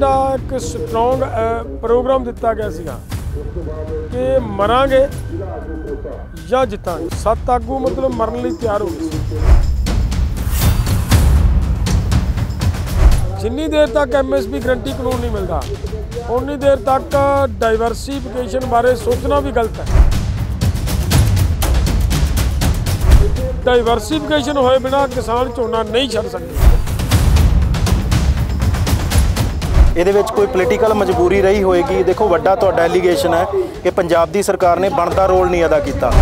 ਜਿਹੜਾ ਇੱਕ strong programme ਦਿੱਤਾ ਗਿਆ ਸੀਗਾ ਕਿ ਮਰਾਂਗੇ ਜਾਂ ਜਿੱਤਾਂਗੇ। ਸੱਤ ਆਗੂ ਮਤਲਬ ਮਰਨ ਲਈ ਤਿਆਰ ਹੋ ਗਏ ਜਿੰਨੀ ਦੇਰ ਤੱਕ ਐਮਐਸਪੀ ਗਰੰਟੀ ਕਾਨੂੰਨ ਨਹੀਂ ਮਿਲਦਾ ਉਨੀ ਦੇਰ ਤੱਕ ਡਾਈਵਰਸਿਫਿਕੇਸ਼ਨ ਬਾਰੇ ਸੋਚਣਾ ਵੀ ਗਲਤ ਹੈ। ਡਾਈਵਰਸਿਫਿਕੇਸ਼ਨ ਹੋਏ ਬਿਨਾ ਕਿਸਾਨ ਝੋਨਾ ਨਹੀਂ ਛੱਡ ਸਕਦੇ। ਇਹਦੇ ਵਿੱਚ ਕੋਈ ਪੋਲੀਟੀਕਲ ਮਜਬੂਰੀ ਰਹੀ ਹੋਏਗੀ। ਦੇਖੋ, ਵੱਡਾ ਤੁਹਾਡਾ ਐਲੀਗੇਸ਼ਨ ਹੈ ਕਿ ਪੰਜਾਬ ਦੀ ਸਰਕਾਰ ਨੇ ਬਣਦਾ ਰੋਲ ਨਹੀਂ ਅਦਾ ਕੀਤਾ।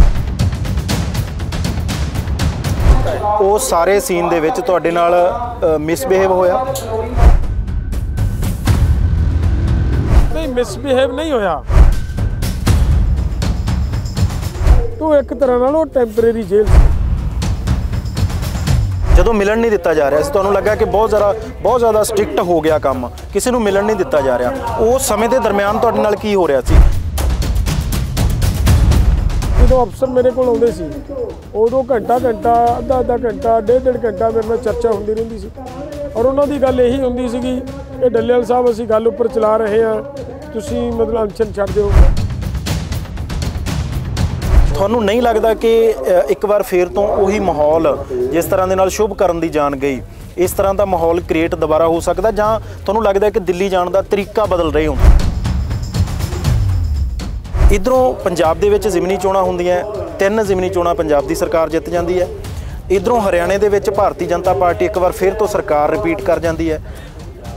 ਉਹ ਸਾਰੇ ਸੀਨ ਦੇ ਵਿੱਚ ਤੁਹਾਡੇ ਨਾਲ ਮਿਸਬਿਹੇਵ ਹੋਇਆ। ਨਹੀਂ ਮਿਸਬਿਹੇਵ ਨਹੀਂ ਹੋਇਆ। ਤੂੰ ਇੱਕ ਤਰ੍ਹਾਂ ਨਾਲ ਉਹ ਟੈਂਪਰੇਰੀ ਜੇਲ੍ਹ ਜਦੋਂ ਮਿਲਣ ਨਹੀਂ ਦਿੱਤਾ ਜਾ ਰਿਹਾ ਸੀ, ਤੁਹਾਨੂੰ ਲੱਗਾ ਕਿ ਬਹੁਤ ਜ਼ਿਆਦਾ ਬਹੁਤ ਜ਼ਿਆਦਾ ਸਟ੍ਰਿਕਟ ਹੋ ਗਿਆ ਕੰਮ। ਕਿਸੇ ਨੂੰ ਮਿਲਣ ਨਹੀਂ ਦਿੱਤਾ ਜਾ ਰਿਹਾ। ਉਸ ਸਮੇਂ ਦੇ ਦਰਮਿਆਨ ਤੁਹਾਡੇ ਨਾਲ ਕੀ ਹੋ ਰਿਹਾ ਸੀ? ਜਦੋਂ ਅਫਸਰ ਮੇਰੇ ਕੋਲ ਆਉਂਦੇ ਸੀ, ਉਦੋਂ ਘੰਟਾ ਘੰਟਾ, ਅੱਧਾ ਅੱਧਾ ਘੰਟਾ, ਡੇਢ ਡੇਢ ਘੰਟਾ ਮੇਰੇ ਨਾਲ ਚਰਚਾ ਹੁੰਦੀ ਰਹਿੰਦੀ ਸੀ। ਔਰ ਉਹਨਾਂ ਦੀ ਗੱਲ ਇਹੀ ਹੁੰਦੀ ਸੀਗੀ ਕਿ ਡੱਲੇਵਾਲ ਸਾਹਿਬ, ਅਸੀਂ ਗੱਲ ਉੱਪਰ ਚਲਾ ਰਹੇ ਹਾਂ। ਤੁਸੀਂ ਮਤਲਬ ਅਨਸ਼ਨ ਛੱਡ ਦਿਓ। ਤੁਹਾਨੂੰ ਨਹੀਂ ਲੱਗਦਾ ਕਿ ਇੱਕ ਵਾਰ ਫੇਰ ਤੋਂ ਉਹੀ ਮਾਹੌਲ ਜਿਸ ਤਰ੍ਹਾਂ ਦੇ ਨਾਲ ਸ਼ੁਭ ਕਰਨ ਦੀ ਜਾਣ ਗਈ, ਇਸ ਤਰ੍ਹਾਂ ਦਾ ਮਾਹੌਲ ਕ੍ਰੀਏਟ ਦੁਬਾਰਾ ਹੋ ਸਕਦਾ ਜਾਂ ਤੁਹਾਨੂੰ ਲੱਗਦਾ ਕਿ ਦਿੱਲੀ ਜਾਣ ਦਾ ਤਰੀਕਾ ਬਦਲ ਰਹੇ ਹੋ? ਇਧਰੋਂ ਪੰਜਾਬ ਦੇ ਵਿੱਚ ਜ਼ਿਮਨੀ ਚੋਣਾਂ ਹੁੰਦੀਆਂ, ਤਿੰਨ ਜ਼ਿਮਨੀ ਚੋਣਾਂ ਪੰਜਾਬ ਦੀ ਸਰਕਾਰ ਜਿੱਤ ਜਾਂਦੀ ਹੈ। ਇਧਰੋਂ ਹਰਿਆਣੇ ਦੇ ਵਿੱਚ ਭਾਰਤੀ ਜਨਤਾ ਪਾਰਟੀ ਇੱਕ ਵਾਰ ਫਿਰ ਤੋਂ ਸਰਕਾਰ ਰਿਪੀਟ ਕਰ ਜਾਂਦੀ ਹੈ।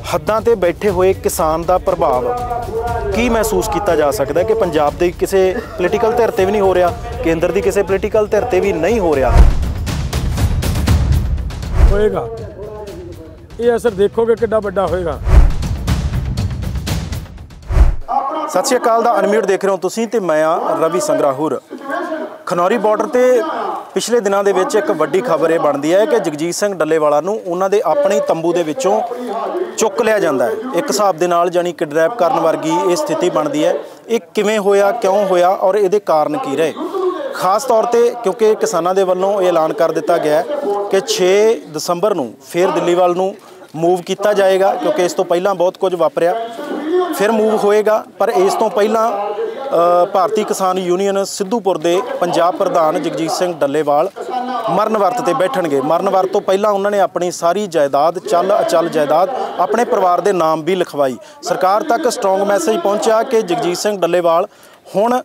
ਹੱਦਾਂ ਤੇ ਬੈਠੇ ਹੋਏ ਕਿਸਾਨ ਦਾ ਪ੍ਰਭਾਵ ਕੀ ਮਹਿਸੂਸ ਕੀਤਾ ਜਾ ਸਕਦਾ ਕਿ ਪੰਜਾਬ ਦੇ ਕਿਸੇ ਪੋਲੀਟੀਕਲ ਧਿਰ ਤੇ ਵੀ ਨਹੀਂ ਹੋ ਰਿਹਾ ਕੇਂਦਰ ਦੀ ਕਿਸੇ ਪੋਲੀਟੀਕਲ ਧਿਰ ਤੇ ਵੀ ਨਹੀਂ ਹੋ ਰਿਹਾ? ਹੋਏਗਾ। ਇਹ ਅਸਰ ਦੇਖੋਗੇ ਕਿੱਡਾ ਵੱਡਾ ਹੋਏਗਾ। ਸਤਿ ਸ਼੍ਰੀ ਅਕਾਲ ਦਾ ਅਨਮਿਊਟ ਦੇਖ ਰਹੇ ਹੋ ਤੁਸੀਂ ਤੇ ਮੈਂ ਆ ਰਵੀ ਸੰਗਰਾਹੁਰ। ਖਨੌਰੀ ਬਾਰਡਰ ਤੇ ਪਿਛਲੇ ਦਿਨਾਂ ਦੇ ਵਿੱਚ ਇੱਕ ਵੱਡੀ ਖਬਰ ਇਹ ਬਣਦੀ ਹੈ ਕਿ ਜਗਜੀਤ ਸਿੰਘ ਡੱਲੇਵਾਲਾ ਨੂੰ ਉਹਨਾਂ ਦੇ ਆਪਣੇ ਤੰਬੂ ਦੇ ਵਿੱਚੋਂ ਚੁੱਕ ਲਿਆ ਜਾਂਦਾ ਹੈ। ਇੱਕ ਹਿਸਾਬ ਦੇ ਨਾਲ ਜਾਨੀ ਕਿਡਨੈਪ ਕਰਨ ਵਰਗੀ ਇਹ ਸਥਿਤੀ ਬਣਦੀ ਹੈ। ਇਹ ਕਿਵੇਂ ਹੋਇਆ, ਕਿਉਂ ਹੋਇਆ ਔਰ ਇਹਦੇ ਕਾਰਨ ਕੀ ਰਹੇ? ਖਾਸ ਤੌਰ ਤੇ ਕਿਉਂਕਿ ਕਿਸਾਨਾਂ ਦੇ ਵੱਲੋਂ ਇਹ ਐਲਾਨ ਕਰ ਦਿੱਤਾ ਗਿਆ ਕਿ 6 ਦਸੰਬਰ ਨੂੰ ਫੇਰ ਦਿੱਲੀ ਵੱਲ ਨੂੰ ਮੂਵ ਕੀਤਾ ਜਾਏਗਾ ਕਿਉਂਕਿ ਇਸ ਤੋਂ ਪਹਿਲਾਂ ਬਹੁਤ ਕੁਝ ਵਾਪਰਿਆ। ਫਿਰ ਮੂਵ ਹੋਏਗਾ, ਪਰ ਇਸ ਤੋਂ ਪਹਿਲਾਂ ਭਾਰਤੀ ਕਿਸਾਨ ਯੂਨੀਅਨ ਸਿੱਧੂਪੁਰ ਦੇ ਪੰਜਾਬ ਪ੍ਰਧਾਨ ਜਗਜੀਤ ਸਿੰਘ ਡੱਲੇਵਾਲ ਮਰਨ ਵਰਤ ਤੇ ਬੈਠਣਗੇ। ਮਰਨ ਵਰਤ ਤੋਂ ਪਹਿਲਾਂ ਉਹਨਾਂ ਨੇ ਆਪਣੀ ਸਾਰੀ ਜਾਇਦਾਦ, ਚੱਲ ਅਚਲ ਜਾਇਦਾਦ ਆਪਣੇ ਪਰਿਵਾਰ ਦੇ ਨਾਮ ਵੀ ਲਿਖਵਾਈ। ਸਰਕਾਰ ਤੱਕ ਸਟਰੋਂਗ ਮੈਸੇਜ ਪਹੁੰਚਿਆ ਕਿ ਜਗਜੀਤ ਸਿੰਘ ਡੱਲੇਵਾਲ ਹੁਣ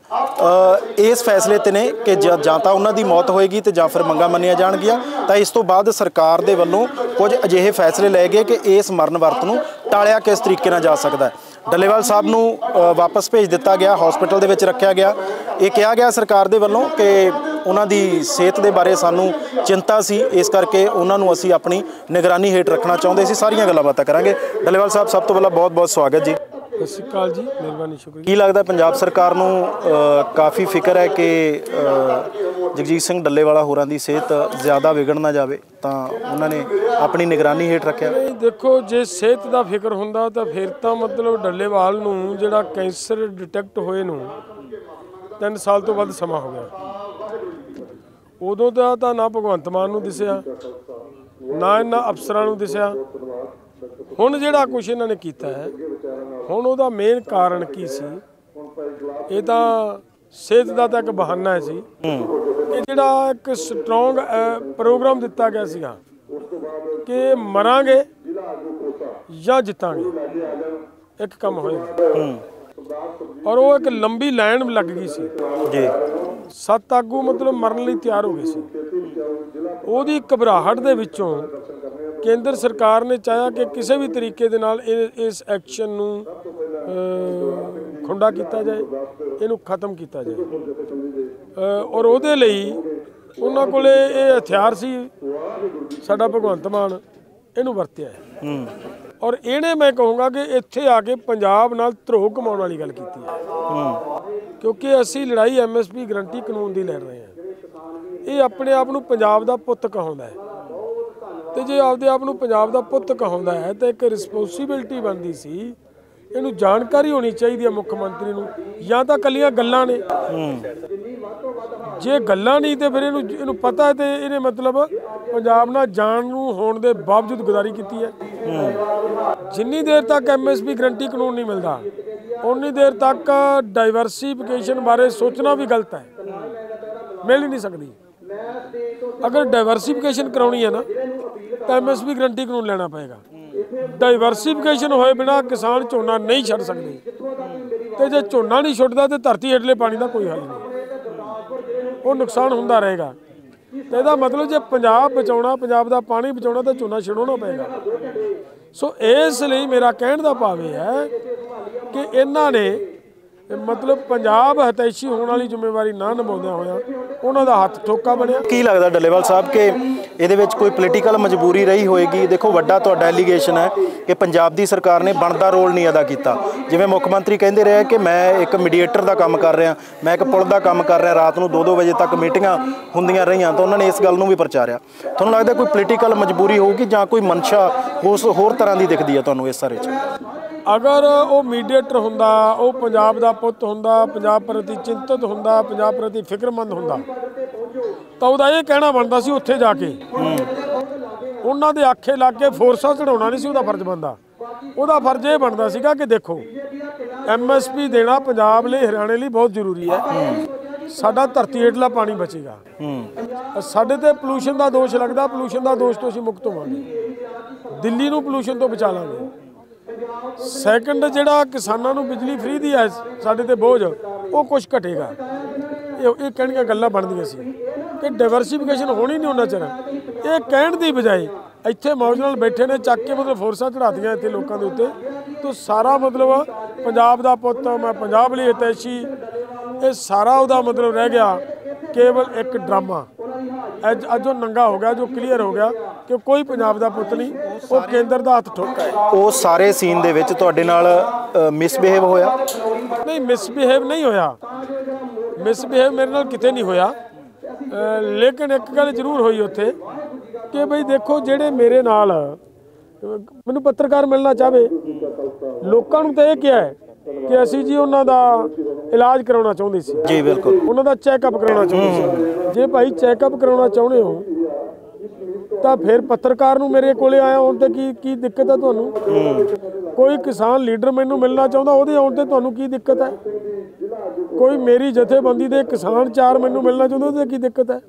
ਇਸ ਫੈਸਲੇ ਤੇ ਨੇ ਕਿ ਜਾਂ ਜਾਂ ਤਾਂ ਉਹਨਾਂ ਦੀ ਮੌਤ ਹੋਏਗੀ ਤੇ ਜਾਂ ਫਿਰ ਮੰਗਾਂ ਮੰਨੀਆਂ ਜਾਣਗੀਆਂ। ਤਾਂ ਇਸ ਤੋਂ ਬਾਅਦ ਸਰਕਾਰ ਦੇ ਵੱਲੋਂ ਕੁਝ ਅਜਿਹੇ ਫੈਸਲੇ ਲਏ ਗਏ ਕਿ ਇਸ ਮਰਨ ਵਰਤ ਨੂੰ ਟਾਲਿਆ ਕਿਸ ਤਰੀਕੇ ਨਾਲ ਜਾ ਸਕਦਾ ਹੈ। ਡੱਲੇਵਾਲ ਸਾਹਿਬ ਨੂੰ ਵਾਪਸ ਭੇਜ ਦਿੱਤਾ ਗਿਆ ਹਸਪੀਟਲ ਦੇ ਵਿੱਚ ਰੱਖਿਆ ਗਿਆ। ਇਹ ਕਿਹਾ ਗਿਆ ਸਰਕਾਰ ਦੇ ਵੱਲੋਂ ਕਿ ਉਹਨਾਂ ਦੀ ਸਿਹਤ ਦੇ ਬਾਰੇ ਸਾਨੂੰ ਚਿੰਤਾ ਸੀ। ਇਸ ਕਰਕੇ ਉਹਨਾਂ ਨੂੰ ਅਸੀਂ ਆਪਣੀ ਨਿਗਰਾਨੀ ਹੇਠ ਰੱਖਣਾ ਚਾਹੁੰਦੇ ਸੀ। ਸਾਰੀਆਂ ਗੱਲਾਂ ਬਾਤਾਂ ਕਰਾਂਗੇ। ਡੱਲੇਵਾਲ ਸਾਹਿਬ, ਸਭ ਤੋਂ ਪਹਿਲਾਂ ਬਹੁਤ ਬਹੁਤ ਸਵਾਗਤ ਜੀ। ਸਤਿ ਸ਼੍ਰੀ ਅਕਾਲ ਜੀ ਮਿਹਰਬਾਨੀ ਸ਼ੁਕਰੀਆ। ਕੀ ਲੱਗਦਾ ਪੰਜਾਬ ਸਰਕਾਰ ਨੂੰ ਕਾਫੀ ਫਿਕਰ ਹੈ ਕਿ ਜਗਜੀਤ ਸਿੰਘ ਡੱਲੇਵਾਲਾ ਹੋਰਾਂ ਦੀ ਸਿਹਤ ਜ਼ਿਆਦਾ ਵਿਗੜ ਨਾ ਜਾਵੇ ਤਾਂ ਉਹਨਾਂ ਨੇ ਆਪਣੀ ਨਿਗਰਾਨੀ ਹੇਠ ਰੱਖਿਆ। ਦੇਖੋ ਜੇ ਸਿਹਤ ਦਾ ਫਿਕਰ ਹੁੰਦਾ ਤਾਂ ਫਿਰ ਤਾਂ ਮਤਲਬ ਡੱਲੇਵਾਲ ਨੂੰ ਜਿਹੜਾ ਕੈਂਸਰ ਡਿਟੈਕਟ ਹੋਏ ਨੂੰ 3 ਸਾਲ ਤੋਂ ਵੱਧ ਸਮਾਂ ਹੋ ਗਿਆ। ਉਦੋਂ ਦਾ ਤਾਂ ਨਾ ਭਗਵੰਤ ਮਾਨ ਨੂੰ ਦਿਸਿਆ ਨਾ ਇਹਨਾਂ ਅਫਸਰਾਂ ਨੂੰ ਦਿਸਿਆ। ਹੁਣ ਜਿਹੜਾ ਕੁਝ ਇਹਨਾਂ ਨੇ ਕੀਤਾ ਹੈ ਹੁਣ ਉਹਦਾ ਮੇਨ ਕਾਰਨ ਕੀ ਸੀ? ਇਹ ਤਾਂ ਸਿਹਤ ਦਾ ਤਾਂ ਇੱਕ ਬਹਾਨਾ ਸੀ। ਕਿ ਜਿਹੜਾ ਇੱਕ ਸਟਰੋਂਗ ਪ੍ਰੋਗਰਾਮ ਦਿੱਤਾ ਗਿਆ ਸੀਗਾ ਕਿ ਮਰਾਂਗੇ ਜਾਂ ਜਿੱਤਾਂਗੇ। ਇੱਕ ਕੰਮ ਹੋਏਗਾ ਔਰ ਉਹ ਇੱਕ ਲੰਬੀ ਲਾਈਨ ਲੱਗ ਗਈ ਸੀ। ਜੀ। ਸੱਤ ਆਗੂ ਮਤਲਬ ਮਰਨ ਲਈ ਤਿਆਰ ਹੋ ਗਏ ਸੀ। ਉਹਦੀ ਘਬਰਾਹਟ ਦੇ ਵਿੱਚੋਂ ਕੇਂਦਰ ਸਰਕਾਰ ਨੇ ਚਾਹਿਆ ਕਿ ਕਿਸੇ ਵੀ ਤਰੀਕੇ ਦੇ ਨਾਲ ਇਸ ਐਕਸ਼ਨ ਨੂੰ ਖੁੰਡਾ ਕੀਤਾ ਜਾਏ ਇਹਨੂੰ ਖਤਮ ਕੀਤਾ ਜਾਏ। ਔਰ ਉਹਦੇ ਲਈ ਉਹਨਾਂ ਕੋਲੇ ਇਹ ਹਥਿਆਰ ਸੀ ਸਾਡਾ ਭਗਵੰਤ ਮਾਨ ਇਹਨੂੰ ਵਰਤਿਆ ਹੈ। ਔਰ ਇਹਨੇ ਮੈਂ ਕਹੂੰਗਾ ਕਿ ਇੱਥੇ ਆ ਕੇ ਪੰਜਾਬ ਨਾਲ ਧਰੋਹ ਕਮਾਉਣ ਵਾਲੀ ਗੱਲ ਕੀਤੀ ਹੈ। ਹੂੰ। ਕਿਉਂਕਿ ਅਸੀਂ ਲੜਾਈ ਐਮਐਸਪੀ ਗਰੰਟੀ ਕਾਨੂੰਨ ਦੀ ਲੜ ਰਹੇ ਹਾਂ। ਇਹ ਆਪਣੇ ਆਪ ਨੂੰ ਪੰਜਾਬ ਦਾ ਪੁੱਤ ਕਹਾਉਂਦਾ ਹੈ। ਤੇ ਜੇ ਆਪਦੇ ਆਪ ਨੂੰ ਪੰਜਾਬ ਦਾ ਪੁੱਤ ਕਹਾਉਂਦਾ ਹੈ ਤਾਂ ਇੱਕ ਰਿਸਪੌਂਸਿਬਿਲਟੀ ਬਣਦੀ ਸੀ ਇਹਨੂੰ ਜਾਣਕਾਰੀ ਹੋਣੀ ਚਾਹੀਦੀ ਹੈ ਮੁੱਖ ਮੰਤਰੀ ਨੂੰ। ਜਾਂ ਤਾਂ ਕੱਲੀਆਂ ਗੱਲਾਂ ਨੇ। ਜੇ ਗੱਲਾਂ ਨਹੀਂ ਤੇ ਫਿਰ ਇਹਨੂੰ ਇਹਨੂੰ ਪਤਾ ਹੈ ਤੇ ਇਹਨੇ ਮਤਲਬ ਪੰਜਾਬ ਨਾਲ ਜਾਣ ਨੂੰ ਹੋਣ ਦੇ ਬਾਵਜੂਦ ਗੁਜ਼ਾਰੀ ਕੀਤੀ ਹੈ। ਜਿੰਨੀ ਦੇਰ ਤੱਕ ਐਮਐਸਪੀ ਗਰੰਟੀ ਕਾਨੂੰਨ ਨਹੀਂ ਮਿਲਦਾ ਉਨੀ ਦੇਰ ਤੱਕ ਡਾਈਵਰਸਿਫਿਕੇਸ਼ਨ ਬਾਰੇ ਸੋਚਣਾ ਵੀ ਗਲਤ ਹੈ। ਮਿਲ ਹੀ ਨਹੀਂ ਸਕਦੀ। ਅਗਰ ਡਾਈਵਰਸਿਫਿਕੇਸ਼ਨ ਕਰਾਉਣੀ ਹੈ ਨਾ, ਤਾਂ ਐਮਐਸਪੀ ਗਰੰਟੀ ਕਾਨੂੰਨ ਲੈਣਾ ਪਏਗਾ। ਡਾਈਵਰਸਿਫਿਕੇਸ਼ਨ ਹੋਏ ਬਿਨਾ ਕਿਸਾਨ ਝੋਨਾ ਨਹੀਂ ਛੱਡ ਸਕਦੇ। ਤੇ ਜੇ ਝੋਨਾ ਨਹੀਂ ਛੁੱਟਦਾ ਤੇ ਧਰਤੀ ਹੇਠਲੇ ਪਾਣੀ ਦਾ ਕੋਈ ਹੱਲ ਨਹੀਂ। ਉਹ ਨੁਕਸਾਨ ਹੁੰਦਾ ਰਹੇਗਾ। ਤੇ ਇਹਦਾ ਮਤਲਬ ਜੇ ਪੰਜਾਬ ਬਚਾਉਣਾ, ਪੰਜਾਬ ਦਾ ਪਾਣੀ ਬਚਾਉਣਾ ਤਾਂ ਝੋਨਾ ਛਡਾਉਣਾ ਪਏਗਾ। ਸੋ ਇਸ ਲਈ ਮੇਰਾ ਕਹਿਣ ਦਾ ਭਾਵ ਇਹ ਹੈ ਕਿ ਇਹਨਾਂ ਨੇ ਮਤਲਬ ਪੰਜਾਬ ਹਤੈਸ਼ੀ ਹੋਣ ਵਾਲੀ ਜ਼ਿੰਮੇਵਾਰੀ ਨਾ ਨਿਭਾਉਂਦਿਆਂ ਹੋਇਆ ਉਹਨਾਂ ਦਾ ਹੱਥ ਠੋਕਾ ਬਣਿਆ। ਕੀ ਲੱਗਦਾ ਡੱਲੇਵਾਲ ਸਾਹਿਬ ਕਿ ਇਹਦੇ ਵਿੱਚ ਕੋਈ ਪੋਲੀਟੀਕਲ ਮਜਬੂਰੀ ਰਹੀ ਹੋਏਗੀ? ਦੇਖੋ, ਵੱਡਾ ਤੁਹਾਡਾ ਐਲੀਗੇਸ਼ਨ ਹੈ ਕਿ ਪੰਜਾਬ ਦੀ ਸਰਕਾਰ ਨੇ ਬਣਦਾ ਰੋਲ ਨਹੀਂ ਅਦਾ ਕੀਤਾ। ਜਿਵੇਂ ਮੁੱਖ ਮੰਤਰੀ ਕਹਿੰਦੇ ਰਹੇ ਕਿ ਮੈਂ ਇੱਕ ਮੀਡੀਏਟਰ ਦਾ ਕੰਮ ਕਰ ਰਿਹਾ, ਮੈਂ ਇੱਕ ਪੁਲ ਦਾ ਕੰਮ ਕਰ ਰਿਹਾ, ਰਾਤ ਨੂੰ 2-2 ਵਜੇ ਤੱਕ ਮੀਟਿੰਗਾਂ ਹੁੰਦੀਆਂ ਰਹੀਆਂ, ਤਾਂ ਉਹਨਾਂ ਨੇ ਇਸ ਗੱਲ ਨੂੰ ਵੀ ਪ੍ਰਚਾਰਿਆ। ਤੁਹਾਨੂੰ ਲੱਗਦਾ ਕੋਈ ਪੋਲੀਟੀਕਲ ਮਜਬੂਰੀ ਹੋਊਗੀ ਜਾਂ ਕੋਈ ਮਨਸ਼ਾ ਉਸ ਹੋਰ ਤਰ੍ਹਾਂ ਦੀ ਦਿਖਦੀ ਹੈ ਤੁਹਾਨੂੰ ਇਸ ਸਾਰੇ 'ਚ? ਅਗਰ ਉਹ ਮੀਡੀਏਟਰ ਹੁੰਦਾ, ਉਹ ਪੰਜਾਬ ਦਾ ਪੁੱਤ ਹੁੰਦਾ, ਪੰਜਾਬ ਪ੍ਰਤੀ ਚਿੰਤਤ ਹੁੰਦਾ, ਪੰਜਾਬ ਪ੍ਰਤੀ ਫਿਕਰਮੰਦ ਹੁੰਦਾ, ਤਾਂ ਉਹਦਾ ਇਹ ਕਹਿਣਾ ਬਣਦਾ ਸੀ ਉੱਥੇ ਜਾ ਕੇ। ਉਹਨਾਂ ਦੇ ਆਖੇ ਲੱਗ ਕੇ ਫੋਰਸਾਂ ਚੜਾਉਣਾ ਨਹੀਂ ਸੀ ਉਹਦਾ ਫਰਜ਼ ਬਣਦਾ। ਉਹਦਾ ਫਰਜ਼ ਇਹ ਬਣਦਾ ਸੀਗਾ ਕਿ ਦੇਖੋ ਐਮਐਸਪੀ ਦੇਣਾ ਪੰਜਾਬ ਲਈ, ਹਰਿਆਣੇ ਲਈ ਬਹੁਤ ਜ਼ਰੂਰੀ ਹੈ। ਸਾਡਾ ਧਰਤੀ ਹੇਠਲਾ ਪਾਣੀ ਬਚੇਗਾ। ਸਾਡੇ ਤੇ ਪੋਲੂਸ਼ਨ ਦਾ ਦੋਸ਼ ਲੱਗਦਾ ਪੋਲੂਸ਼ਨ ਦਾ ਦੋਸ਼ ਤੋਂ ਅਸੀਂ ਮੁਕਤ ਹੋਵਾਂਗੇ। ਦਿੱਲੀ ਨੂੰ ਪੋਲੂਸ਼ਨ ਤੋਂ ਬਚਾ ਲਾਂਗੇ। ਸੈਕੰਡ ਜਿਹੜਾ ਕਿਸਾਨਾਂ ਨੂੰ ਬਿਜਲੀ ਫ੍ਰੀ ਦੀ ਹੈ ਸਾਡੇ ਤੇ ਬੋਝ, ਉਹ ਕੁਝ ਘਟੇਗਾ। ਇਹ ਇਹ ਕਹਿਣੀਆਂ ਗੱਲਾਂ ਬਣਦੀਆਂ ਸੀ। ਕਿ ਡਾਈਵਰਸਿਫਿਕੇਸ਼ਨ ਹੋਣੀ ਨਹੀਂ ਉਹਨਾਂ ਚਿਰ। ਇਹ ਕਹਿਣ ਦੀ ਬਜਾਏ ਇੱਥੇ ਮੌਜ ਨਾਲ ਬੈਠੇ ਨੇ, ਚੱਕ ਕੇ ਮਤਲਬ ਫੋਰਸਾਂ ਚੜਾਤੀਆਂ ਇੱਥੇ ਲੋਕਾਂ ਦੇ ਉੱਤੇ। ਤੋਂ ਸਾਰਾ ਮਤਲਬ ਪੰਜਾਬ ਦਾ ਪੁੱਤ, ਮੈਂ ਪੰਜਾਬ ਲਈ ਹਿਤੈਸ਼ੀ। ਇਹ ਸਾਰਾ ਉਹਦਾ ਮਤਲਬ ਰਹਿ ਗਿਆ, ਕੇਵਲ ਇੱਕ ਡਰਾਮਾ। ਅੱਜ ਅੱਜ ਉਹ ਨੰਗਾ ਹੋ ਗਿਆ ਜੋ ਕਲੀਅਰ ਹੋ ਗਿਆ ਕਿ ਕੋਈ ਪੰਜਾਬ ਦਾ ਪੁੱਤ ਨਹੀਂ ਉਹ ਕੇਂਦਰ ਦਾ ਹੱਥ ਠੋਕਾ ਹੈ। ਉਹ ਸਾਰੇ ਸੀਨ ਦੇ ਵਿੱਚ ਤੁਹਾਡੇ ਨਾਲ ਮਿਸਬਿਹੇਵ ਹੋਇਆ? ਨਹੀਂ ਮਿਸਬਿਹੇਵ ਨਹੀਂ ਹੋਇਆ। ਮਿਸਬਿਹੇਵ ਮੇਰੇ ਨਾਲ ਕਿਤੇ ਨਹੀਂ ਹੋਇਆ। ਲੇਕਿਨ ਇੱਕ ਗੱਲ ਜ਼ਰੂਰ ਹੋਈ ਉੱਥੇ ਕਿ ਬਈ ਦੇਖੋ ਜਿਹੜੇ ਮੇਰੇ ਨਾਲ ਮੈਨੂੰ ਪੱਤਰਕਾਰ ਮਿਲਣਾ ਚਾਹਵੇ ਲੋਕਾਂ ਨੂੰ ਤਾਂ ਇਹ ਕਿਹਾ ਕਿ ਅਸੀਂ ਜੀ ਉਹਨਾਂ ਦਾ ਇਲਾਜ ਕਰਾਉਣਾ ਚਾਹੁੰਦੇ ਸੀ। ਜੀ ਬਿਲਕੁਲ। ਉਹਨਾਂ ਦਾ ਚੈੱਕਅਪ ਕਰਾਉਣਾ ਚਾਹੁੰਦੇ ਸੀ। ਜੇ ਭਾਈ ਚੈੱਕਅਪ ਕਰਾਉਣਾ ਚਾਹੁੰਦੇ ਹੋ ਤਾਂ ਫਿਰ ਪੱਤਰਕਾਰ ਨੂੰ ਮੇਰੇ ਕੋਲੇ ਆਇਆ ਹੋਣ ਤੇ ਕੀ ਕੀ ਦਿੱਕਤ ਹੈ ਤੁਹਾਨੂੰ? ਕੋਈ ਕਿਸਾਨ ਲੀਡਰ ਮੈਨੂੰ ਮਿਲਣਾ ਚਾਹੁੰਦਾ ਉਹਦੇ ਆਉਣ ਤੇ ਤੁਹਾਨੂੰ ਕੀ ਦਿੱਕਤ ਹੈ? ਕੋਈ ਮੇਰੀ ਜਥੇਬੰਦੀ ਦੇ ਕਿਸਾਨ ਚਾਰ ਮੈਨੂੰ ਮਿਲਣਾ ਚਾਹੁੰਦੇ ਉਹਦੇ ਕੀ ਦਿੱਕਤ ਹੈ?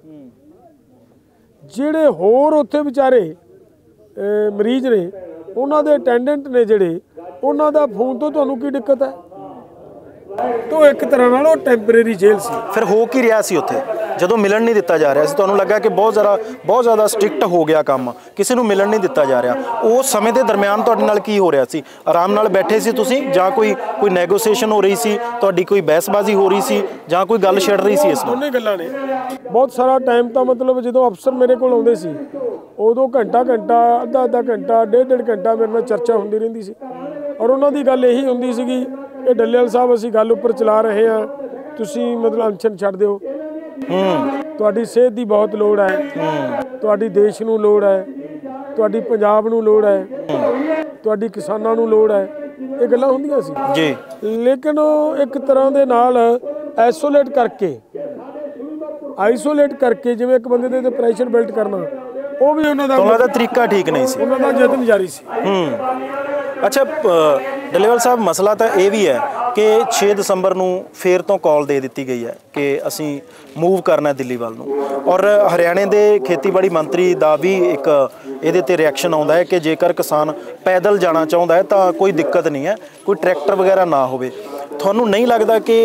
ਜਿਹੜੇ ਹੋਰ ਉੱਥੇ ਵਿਚਾਰੇ ਮਰੀਜ਼ ਨੇ ਉਹਨਾਂ ਦੇ ਅਟੈਂਡੈਂਟ ਨੇ ਜਿਹੜੇ ਉਹਨਾਂ ਦਾ ਫੋਨ ਤੋਂ ਤੁਹਾਨੂੰ ਕੀ ਦਿੱਕਤ ਹੈ? ਤੋਂ ਇੱਕ ਤਰ੍ਹਾਂ ਨਾਲ ਉਹ ਟੈਂਪਰੇਰੀ ਜੇਲ੍ਹ ਸੀ। ਫਿਰ ਹੋ ਕੀ ਰਿਹਾ ਸੀ ਉੱਥੇ? ਜਦੋਂ ਮਿਲਣ ਨਹੀਂ ਦਿੱਤਾ ਜਾ ਰਿਹਾ ਸੀ ਤੁਹਾਨੂੰ ਲੱਗਾ ਕਿ ਬਹੁਤ ਜ਼ਿਆਦਾ ਬਹੁਤ ਜ਼ਿਆਦਾ ਸਟ੍ਰਿਕਟ ਹੋ ਗਿਆ ਕੰਮ? ਕਿਸੇ ਨੂੰ ਮਿਲਣ ਨਹੀਂ ਦਿੱਤਾ ਜਾ ਰਿਹਾ। ਉਸ ਸਮੇਂ ਦੇ ਦਰਮਿਆਨ ਤੁਹਾਡੇ ਨਾਲ ਕੀ ਹੋ ਰਿਹਾ ਸੀ? ਆਰਾਮ ਨਾਲ ਬੈਠੇ ਸੀ ਤੁਸੀਂ? ਜਾਂ ਕੋਈ ਕੋਈ ਨੈਗੋਸੀਏਸ਼ਨ ਹੋ ਰਹੀ ਸੀ? ਤੁਹਾਡੀ ਕੋਈ ਬਹਿਸਬਾਜ਼ੀ ਹੋ ਰਹੀ ਸੀ? ਜਾਂ ਕੋਈ ਗੱਲ ਛਿੜ ਰਹੀ ਸੀ ਇਸ ਨੂੰ? ਦੋਨੇ ਗੱਲਾਂ ਨੇ। ਬਹੁਤ ਸਾਰਾ ਟਾਈਮ ਤਾਂ ਮਤਲਬ ਜਦੋਂ ਅਫਸਰ ਮੇਰੇ ਕੋਲ ਆਉਂਦੇ ਸੀ ਉਦੋਂ ਘੰਟਾ ਘੰਟਾ ਅੱਧਾ ਅੱਧਾ ਘੰਟਾ ਡੇਢ ਡੇਢ ਘੰਟਾ ਮੇਰੇ ਨਾਲ ਚਰਚਾ ਹੁੰਦੀ ਰਹਿੰਦੀ ਸੀ। ਔਰ ਉਹਨਾਂ ਦੀ ਗੱਲ ਇਹੀ ਹੁੰਦੀ ਸੀਗੀ ਕਿ ਡੱਲੇਵਾਲ ਸਾਹਿਬ ਅਸੀਂ ਗੱਲ ਉੱਪਰ ਚਲਾ ਰਹੇ ਹਾਂ। ਤੁਸੀਂ ਮਤਲਬ ਅਨਸ਼ਨ ਛੱਡ ਦਿਓ। ਤੁਹਾਡੀ ਸਿਹਤ ਦੀ ਬਹੁਤ ਲੋੜ ਹੈ। ਤੁਹਾਡੀ ਦੇਸ਼ ਨੂੰ ਲੋੜ ਹੈ। ਤੁਹਾਡੀ ਪੰਜਾਬ ਨੂੰ ਲੋੜ ਹੈ। ਤੁਹਾਡੀ ਕਿਸਾਨਾਂ ਨੂੰ ਲੋੜ ਹੈ। ਇਹ ਗੱਲਾਂ ਹੁੰਦੀਆਂ ਸੀ। ਜੀ। ਲੇਕਿਨ ਉਹ ਇੱਕ ਤਰ੍ਹਾਂ ਦੇ ਨਾਲ ਆਈਸੋਲੇਟ ਕਰਕੇ ਆਈਸੋਲੇਟ ਕਰਕੇ ਜਿਵੇਂ ਇੱਕ ਬੰਦੇ ਦੇ ਤੇ ਪ੍ਰੈਸ਼ਰ ਬਿਲਡ ਕਰਨਾ ਉਹ ਵੀ ਉਹਨਾਂ ਦਾ ਉਹਨਾਂ ਦਾ ਤਰੀਕਾ ਠੀਕ ਨਹੀਂ ਸੀ। ਉਹਨਾਂ ਦਾ ਯਤਨ ਜਾਰੀ ਸੀ। ਹੂੰ। ਅੱਛਾ ਡੱਲੇਵਾਲ ਸਾਹਿਬ, ਮਸਲਾ ਤਾਂ ਇਹ ਵੀ ਹੈ ਕਿ 6 ਦਸੰਬਰ ਨੂੰ ਫੇਰ ਤੋਂ ਕਾਲ ਦੇ ਦਿੱਤੀ ਗਈ ਹੈ ਕਿ ਅਸੀਂ ਮੂਵ ਕਰਨਾ ਦਿੱਲੀ ਵੱਲ ਨੂੰ। ਔਰ ਹਰਿਆਣੇ ਦੇ ਖੇਤੀਬਾੜੀ ਮੰਤਰੀ ਦਾ ਵੀ ਇੱਕ ਇਹਦੇ ਤੇ ਰਿਐਕਸ਼ਨ ਆਉਂਦਾ ਹੈ ਕਿ ਜੇਕਰ ਕਿਸਾਨ ਪੈਦਲ ਜਾਣਾ ਚਾਹੁੰਦਾ ਹੈ ਤਾਂ ਕੋਈ ਦਿੱਕਤ ਨਹੀਂ ਹੈ, ਕੋਈ ਟਰੈਕਟਰ ਵਗੈਰਾ ਨਾ ਹੋਵੇ। ਤੁਹਾਨੂੰ ਨਹੀਂ ਲੱਗਦਾ ਕਿ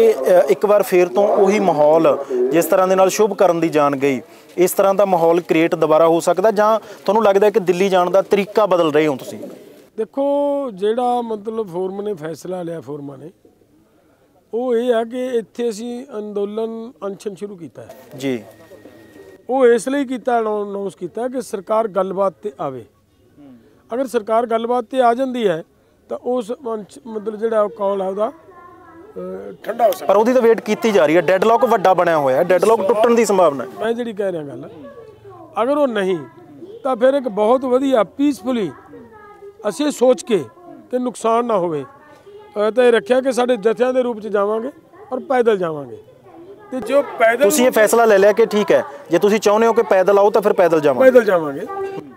ਇੱਕ ਵਾਰ ਫੇਰ ਤੋਂ ਉਹੀ ਮਾਹੌਲ ਜਿਸ ਤਰ੍ਹਾਂ ਦੇ ਨਾਲ ਸ਼ੁਭ ਕਰਨ ਦੀ ਜਾਣ ਗਈ, ਇਸ ਤਰ੍ਹਾਂ ਦਾ ਮਾਹੌਲ ਕ੍ਰੀਏਟ ਦੁਬਾਰਾ ਹੋ ਸਕਦਾ ਜਾਂ ਤੁਹਾਨੂੰ ਲੱਗਦਾ ਕਿ ਦਿੱਲੀ ਜਾਣ ਦਾ ਤਰੀਕਾ ਬਦਲ ਰਹੇ ਹੋ ਤੁਸੀਂ? ਦੇਖੋ ਜਿਹੜਾ ਮਤਲਬ ਫੋਰਮ ਨੇ ਫੈਸਲਾ ਲਿਆ ਫੋਰਮਾਂ ਨੇ ਉਹ ਇਹ ਹੈ ਕਿ ਇੱਥੇ ਅਸੀਂ ਅੰਦੋਲਨ ਅਨਸ਼ਨ ਸ਼ੁਰੂ ਕੀਤਾ ਹੈ। ਜੀ। ਉਹ ਇਸ ਲਈ ਕੀਤਾ ਅਨਾਉਂਸ ਕੀਤਾ ਕਿ ਸਰਕਾਰ ਗੱਲਬਾਤ ਤੇ ਆਵੇ। ਅਗਰ ਸਰਕਾਰ ਗੱਲਬਾਤ ਤੇ ਆ ਜਾਂਦੀ ਹੈ ਤਾਂ ਉਸ ਮਤਲਬ ਜਿਹੜਾ ਕਾਲ ਹੈ ਉਹਦਾ ਠੰਡਾ ਹੋ ਸਕਦਾ। ਪਰ ਉਹਦੀ ਤਾਂ ਵੇਟ ਕੀਤੀ ਜਾ ਰਹੀ ਹੈ। ਡੈਡਲੌਕ ਵੱਡਾ ਬਣਿਆ ਹੋਇਆ ਹੈ। ਡੈਡਲੌਕ ਟੁੱਟਣ ਦੀ ਸੰਭਾਵਨਾ ਹੈ। ਮੈਂ ਜਿਹੜੀ ਕਹਿ ਰਿਹਾ ਗੱਲ ਅਗਰ ਉਹ ਨਹੀਂ ਤਾਂ ਫਿਰ ਇੱਕ ਬਹੁਤ ਵਧੀਆ ਪੀਸਫੁਲੀ ਅਸੀਂ ਇਹ ਸੋਚ ਕੇ ਕਿ ਨੁਕਸਾਨ ਨਾ ਹੋਵੇ। ਤਾਂ ਇਹ ਰੱਖਿਆ ਕਿ ਸਾਡੇ ਜਥਿਆਂ ਦੇ ਰੂਪ ਚ ਜਾਵਾਂਗੇ ਔਰ ਪੈਦਲ ਜਾਵਾਂਗੇ। ਤੇ ਜੋ ਪੈਦਲ ਤੁਸੀਂ ਇਹ ਫੈਸਲਾ ਲੈ ਲਿਆ ਕਿ ਠੀਕ ਹੈ। ਜੇ ਤੁਸੀਂ ਚਾਹੁੰਦੇ ਹੋ ਕਿ ਪੈਦਲ ਆਓ ਤਾਂ ਫਿਰ ਪੈਦਲ ਜਾਵਾਂਗੇ। ਪੈਦਲ ਜਾਵਾਂਗੇ।